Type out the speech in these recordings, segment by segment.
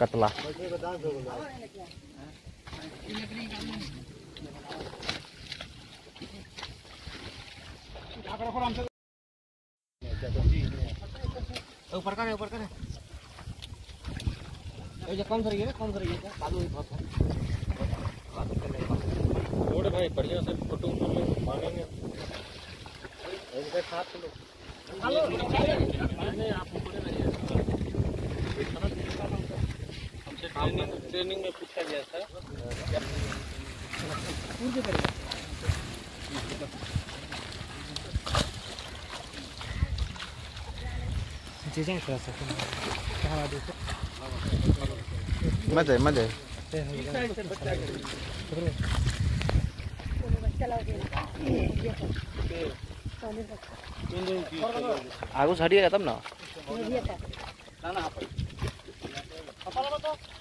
कतला। ऊपर करे ऊपर करे। ये जो कौन करेंगे कौन करेंगे बालू बहुत रोड भाई बढ़िया से फ़ोटो मांगेंगे इनके साथ लो नहीं आप ऊपर ट्रेनिंग में पूछा गया था चीज़ें थोड़ा सा कहाँ देखो मज़े मज़े आगू हटिएगा तब ना तो पौना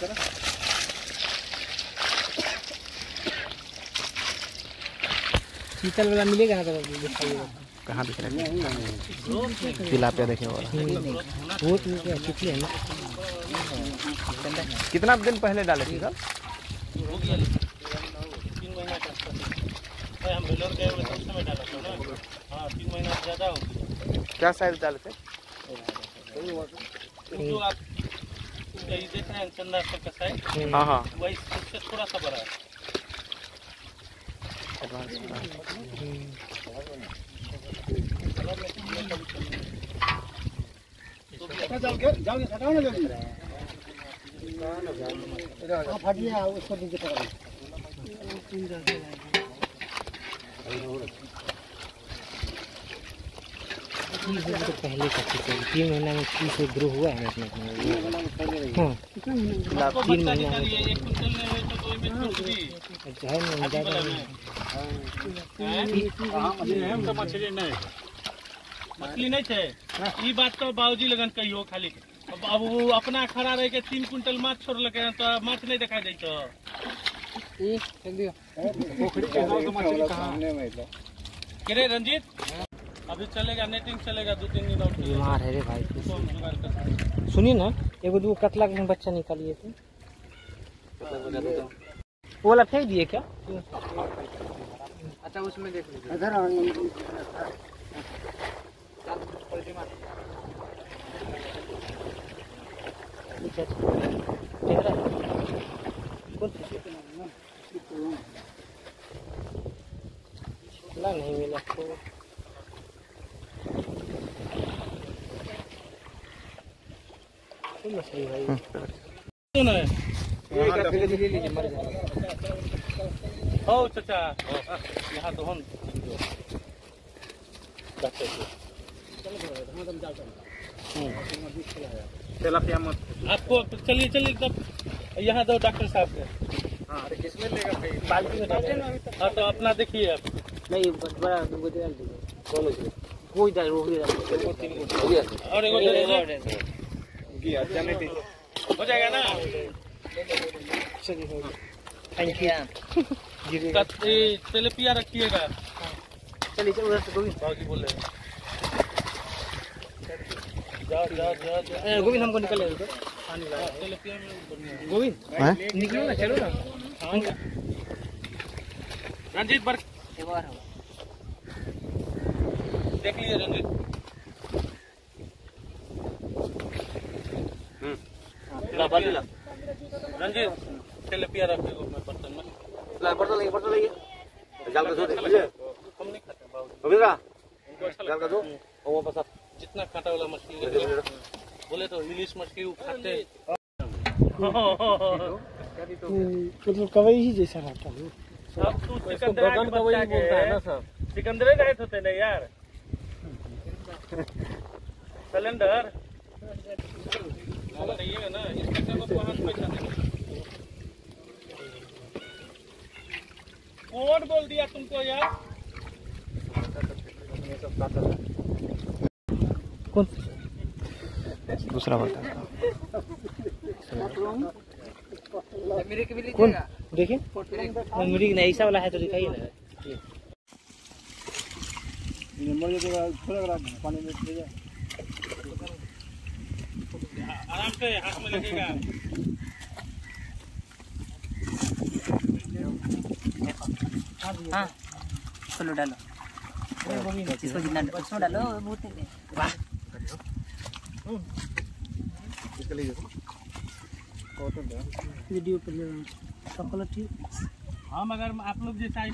कर शीतल वाला मिलेगा ना तो दिखाइएगा कहाँ दिख रहा है तिलापिया देखे वाला है ना पहले डाले दिख सर हो? गया तीन महीना का भाई हम बेलोर गए हुए उस समय डाला था ना? हाँ तीन महीना से ज़्यादा हो गया क्या साइज़ डाले थे? जो आप ये देख रहे हैं चंदा सर का साइज़ हाँ। हाँ वही थोड़ा सा बड़ा है। दिन तो पहले तीन महीना में तीस ग्रो हुआ है अपने तीन महीना में तो अच्छा है नहीं। मछली नहीं थे ई बात तो बाबूजी लगन कहियो खाली। अब वो अपना खड़ा रह के तीन कुंटल माछ छोड़ लगे तो माछ नहीं देखा दै तो किरे रंजीत? अभी चलेगा नेटिंग चलेगा दो तीन दिन और बीमार है रे भाई। हैं। सुनिए ना एगो दो कतला के बच्चा निकालिए थे वो वाला फेंक दिए क्या? अच्छा उसमें देख लीजिए अच्छा, अच्छा। देख रहा है? कौन सी? मिला नहीं मिला तो मछली भाई है हो चाचा यहाँ तो हम आपको चलिए चलिए यहाँ दो डॉक्टर साहब के किसमें लेगा बाल्टी में डालें। हाँ तो अपना देखिए आप। नहीं बड़ा दूगो दे दीजिए कौन है कोई डाल रोक दे और एगो दे दीजिए। हो। जाएगा ना? थैंक यू कत- तेलपिया रखिएगा। चलिए चलो उधर से गोविंद। बाबूजी बोल रहे हैं। गोविंद हमको निकल ले। गोविंद। निकलो ना चलो ना। हाँ। रंजीत बर देख लीजिए रंजीत। ला रंजीत तेलपिया रख दो मैं बर्तन में। ला बर्तन लेंगे बर्तन लेंगे जाल का दो हम नहीं खाते बाबू। रविंद्रा अच्छा जाल का दो है। वो बस जितना कांटा वाला मछली है बोले तो इलिश मछली खाते मतलब कवई ही जैसा रहता है अब तू सिकंदरा के। बच्चा के सिकंदरे रहे होते ना यार। सिलेंडर। ना इसका सब हाथ बोल दिया तुमको यार? कौन दूसरा बता कौन? देखिए। मेरी नहीं ऐसा वाला है तो दिखाइए ना। आराम से हाथ में लगेगा हाँ। चलो डालो। इसको जितना डालो बहुत वाह। वीडियो पर सकल ठीक हम अगर आप लोग जैसा